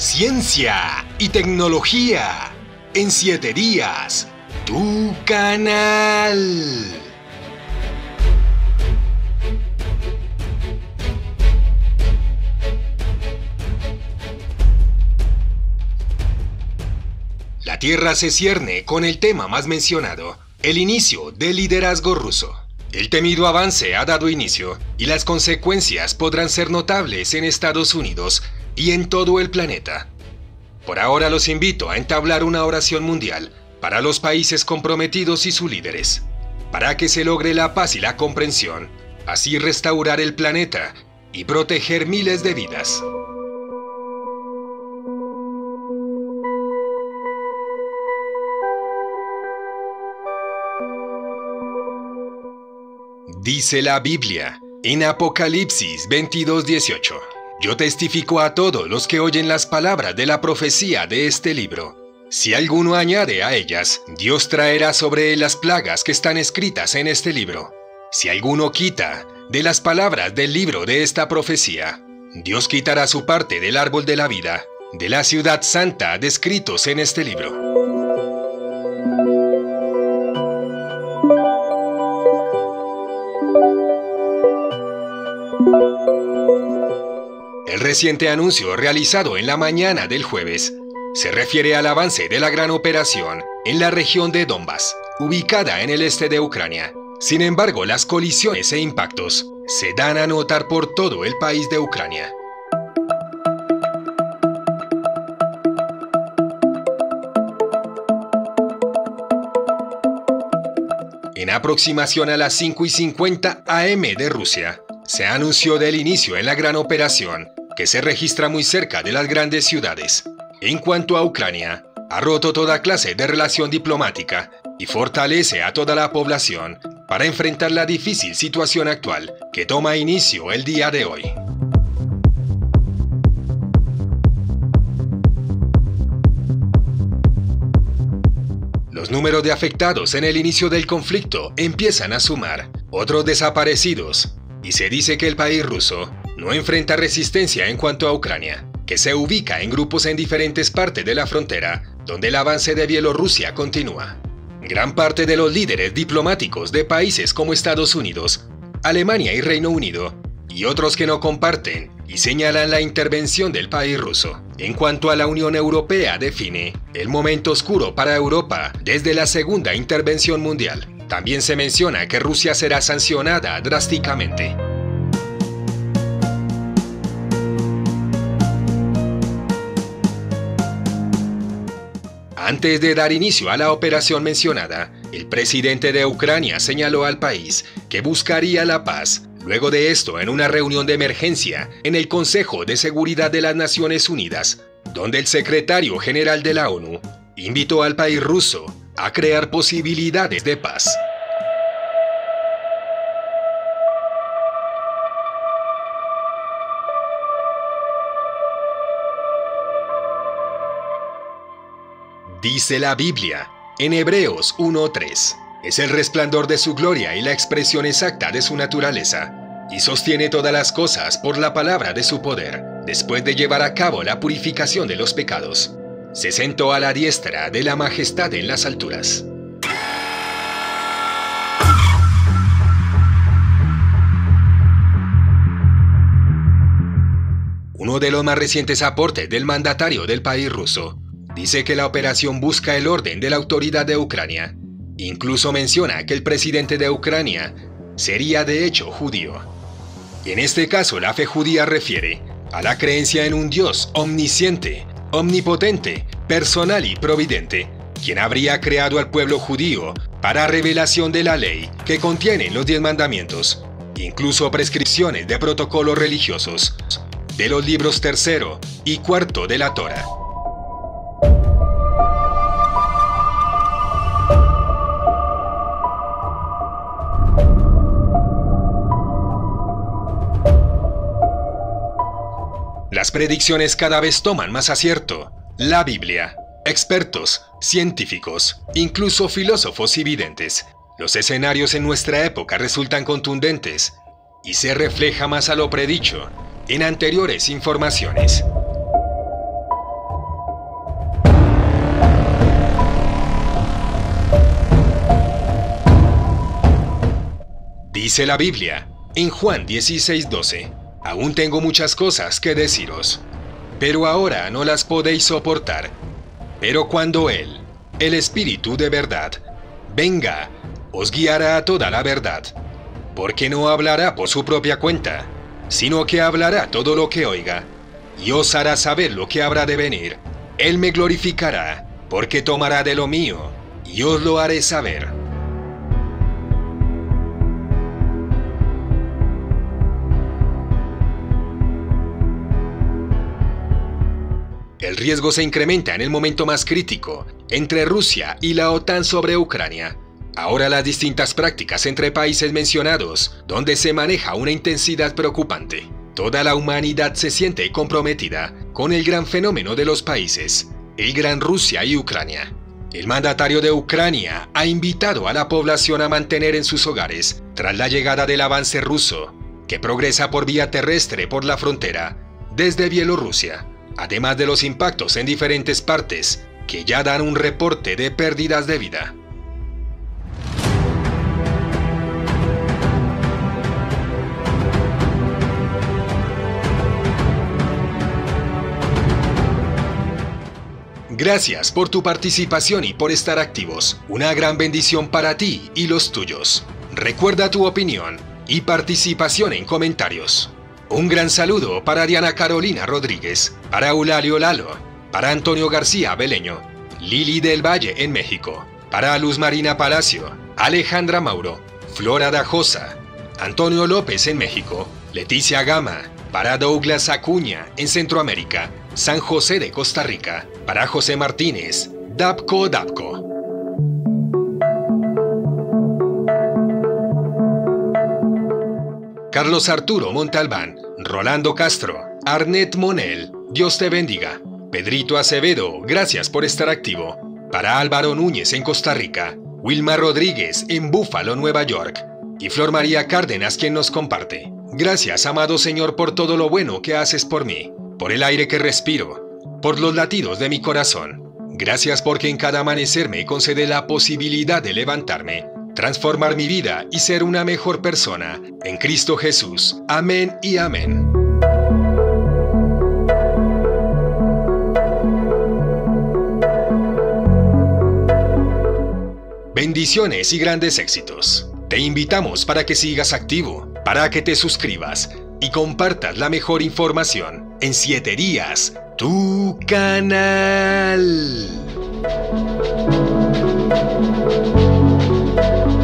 ciencia y tecnología en 7 días. Tu canal. La Tierra se cierne con el tema más mencionado, el inicio del liderazgo ruso. El temido avance ha dado inicio y las consecuencias podrán ser notables en Estados Unidos y en todo el planeta. Por ahora los invito a entablar una oración mundial para los países comprometidos y sus líderes, para que se logre la paz y la comprensión, así restaurar el planeta y proteger miles de vidas. Dice la Biblia en Apocalipsis 22:18. Yo testifico a todos los que oyen las palabras de la profecía de este libro. Si alguno añade a ellas, Dios traerá sobre él las plagas que están escritas en este libro. Si alguno quita de las palabras del libro de esta profecía, Dios quitará su parte del árbol de la vida, de la ciudad santa descritos en este libro. Reciente anuncio realizado en la mañana del jueves se refiere al avance de la gran operación en la región de Donbass, ubicada en el este de Ucrania. Sin embargo, las colisiones e impactos se dan a notar por todo el país de Ucrania. En aproximación a las 5 y 50 AM de Rusia, se anunció del inicio en la gran operación, que se registra muy cerca de las grandes ciudades. En cuanto a Ucrania, ha roto toda clase de relación diplomática y fortalece a toda la población para enfrentar la difícil situación actual que toma inicio el día de hoy. Los números de afectados en el inicio del conflicto empiezan a sumar, otros desaparecidos, y se dice que el país ruso no enfrenta resistencia en cuanto a Ucrania, que se ubica en grupos en diferentes partes de la frontera, donde el avance de Bielorrusia continúa. Gran parte de los líderes diplomáticos de países como Estados Unidos, Alemania y Reino Unido, y otros que no comparten y señalan la intervención del país ruso. En cuanto a la Unión Europea define el momento oscuro para Europa desde la Segunda Intervención Mundial. También se menciona que Rusia será sancionada drásticamente. Antes de dar inicio a la operación mencionada, el presidente de Ucrania señaló al país que buscaría la paz. Luego de esto, en una reunión de emergencia en el Consejo de Seguridad de las Naciones Unidas, donde el secretario general de la ONU invitó al país ruso a crear posibilidades de paz. Dice la Biblia en Hebreos 1.3. Es el resplandor de su gloria y la expresión exacta de su naturaleza, y sostiene todas las cosas por la palabra de su poder, después de llevar a cabo la purificación de los pecados se sentó a la diestra de la majestad en las alturas. Uno de los más recientes aportes del mandatario del país ruso dice que la operación busca el orden de la autoridad de Ucrania. Incluso menciona que el presidente de Ucrania sería de hecho judío. En este caso la fe judía refiere a la creencia en un Dios omnisciente, omnipotente, personal y providente, quien habría creado al pueblo judío para revelación de la ley que contiene los diez mandamientos, incluso prescripciones de protocolos religiosos, de los libros tercero y cuarto de la Torah. Predicciones cada vez toman más acierto. La Biblia, expertos, científicos, incluso filósofos y videntes. Los escenarios en nuestra época resultan contundentes y se refleja más a lo predicho en anteriores informaciones. Dice la Biblia en Juan 16:12 aún tengo muchas cosas que deciros, pero ahora no las podéis soportar. Pero cuando Él, el Espíritu de verdad, venga, os guiará a toda la verdad, porque no hablará por su propia cuenta, sino que hablará todo lo que oiga, y os hará saber lo que habrá de venir. Él me glorificará, porque tomará de lo mío, y os lo haré saber. El riesgo se incrementa en el momento más crítico entre Rusia y la OTAN sobre Ucrania. Ahora las distintas prácticas entre países mencionados, donde se maneja una intensidad preocupante. Toda la humanidad se siente comprometida con el gran fenómeno de los países, el gran Rusia y Ucrania. El mandatario de Ucrania ha invitado a la población a mantener en sus hogares tras la llegada del avance ruso, que progresa por vía terrestre por la frontera desde Bielorrusia, además de los impactos en diferentes partes que ya dan un reporte de pérdidas de vida. Gracias por tu participación y por estar activos. Una gran bendición para ti y los tuyos. Recuerda tu opinión y participación en comentarios. Un gran saludo para Diana Carolina Rodríguez, para Eulalio Lalo, para Antonio García Beleño, Lili del Valle en México, para Luz Marina Palacio, Alejandra Mauro, Flora Dajosa, Antonio López en México, Leticia Gama, para Douglas Acuña en Centroamérica, San José de Costa Rica, para José Martínez, Dapco Dapco. Carlos Arturo Montalbán, Rolando Castro, Arnet Monel, Dios te bendiga. Pedrito Acevedo, gracias por estar activo. Para Álvaro Núñez en Costa Rica, Wilma Rodríguez en Búfalo, Nueva York. Y Flor María Cárdenas quien nos comparte. Gracias, amado Señor, por todo lo bueno que haces por mí, por el aire que respiro, por los latidos de mi corazón. Gracias porque en cada amanecer me concede la posibilidad de levantarme, transformar mi vida y ser una mejor persona. En Cristo Jesús. Amén y amén. Bendiciones y grandes éxitos. Te invitamos para que sigas activo, para que te suscribas y compartas la mejor información en 7 días tu canal. Thank you.